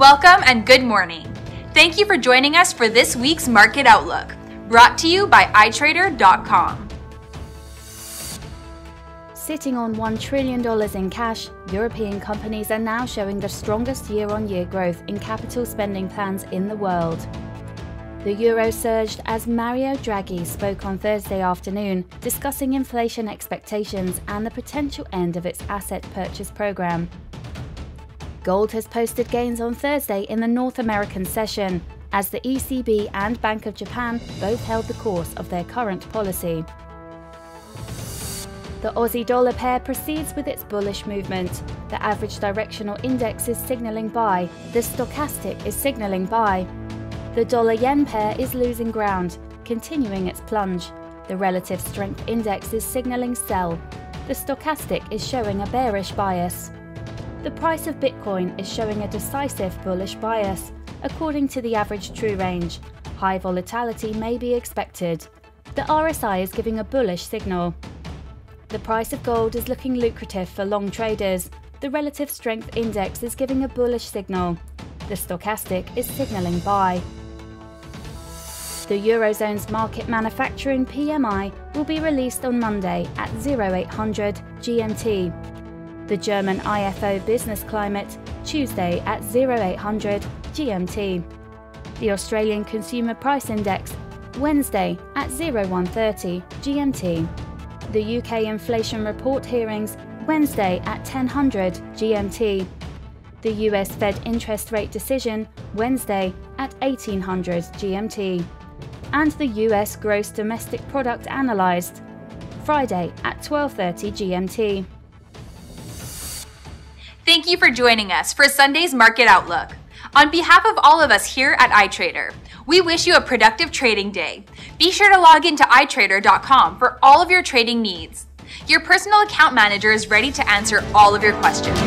Welcome and good morning. Thank you for joining us for this week's Market Outlook, brought to you by iTrader.com. Sitting on $1 trillion in cash, European companies are now showing the strongest year on year growth in capital spending plans in the world. The euro surged as Mario Draghi spoke on Thursday afternoon, discussing inflation expectations and the potential end of its asset purchase program. Gold has posted gains on Thursday in the North American session, as the ECB and Bank of Japan both held the course of their current policy. The Aussie dollar pair proceeds with its bullish movement. The average directional index is signalling buy, the stochastic is signalling buy. The dollar yen pair is losing ground, continuing its plunge. The relative strength index is signalling sell. The stochastic is showing a bearish bias. The price of Bitcoin is showing a decisive bullish bias. According to the average true range, high volatility may be expected. The RSI is giving a bullish signal. The price of gold is looking lucrative for long traders. The relative strength index is giving a bullish signal. The stochastic is signaling buy. The Eurozone's Markit manufacturing PMI will be released on Monday at 0800 GMT. The German IFO business climate Tuesday at 0800 GMT. The Australian Consumer Price Index Wednesday at 0130 GMT the UK inflation report hearings Wednesday at 1000 GMT. The US Fed interest rate decision Wednesday at 1800 GMT. And the US gross domestic product analyzed Friday at 12:30 GMT. Thank you for joining us for Sunday's Market Outlook. On behalf of all of us here at iTrader, we wish you a productive trading day. Be sure to log into iTrader.com for all of your trading needs. Your personal account manager is ready to answer all of your questions.